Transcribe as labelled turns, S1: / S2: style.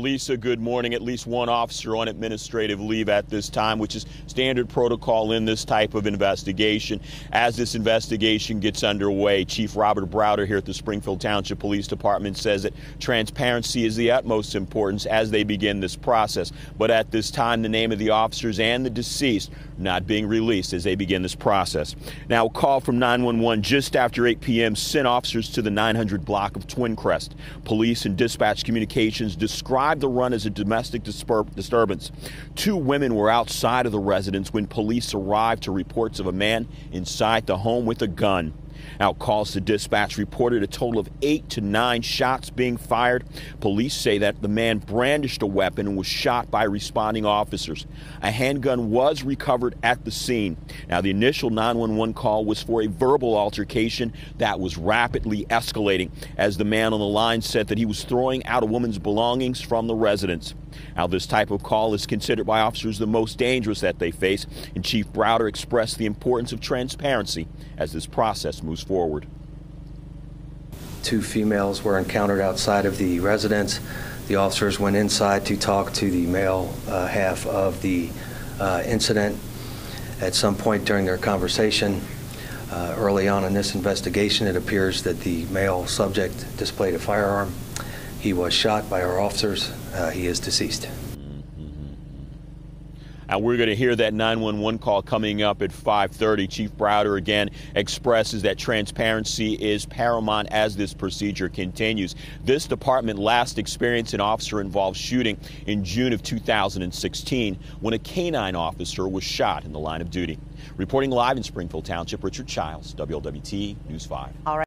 S1: Lisa, good morning. At least one officer on administrative leave at this time, which is standard protocol in this type of investigation. As this investigation gets underway, Chief Robert Browder here at the Springfield Township Police Department says that transparency is the utmost importance as they begin this process. But at this time, the name of the officers and the deceased not being released as they begin this process. Now, a call from 911 just after 8 p.m. sent officers to the 900 block of Twin Crest. Police and dispatch communications described described the run as a domestic disturbance. Two women were outside of the residence when police arrived to reports of a man inside the home with a gun. Now, calls to dispatch reported a total of eight to nine shots being fired. Police say that the man brandished a weapon and was shot by responding officers. A handgun was recovered at the scene. Now, the initial 911 call was for a verbal altercation that was rapidly escalating as the man on the line said that he was throwing out a woman's belongings from the residence. Now, this type of call is considered by officers the most dangerous that they face, and Chief Browder expressed the importance of transparency as this process moves forward.
S2: Two females were encountered outside of the residence. The officers went inside to talk to the male uh, half of the uh, incident. At some point during their conversation, uh, early on in this investigation, it appears that the male subject displayed a firearm. He was shot by our officers. Uh, he is deceased.
S1: And we're going to hear that 911 call coming up at 5:30. Chief Browder again expresses that transparency is paramount as this procedure continues. This department last experienced an officer-involved shooting in June of 2016 when a canine officer was shot in the line of duty. Reporting live in Springfield Township, Richard Childs, WLWT News 5.
S3: All right.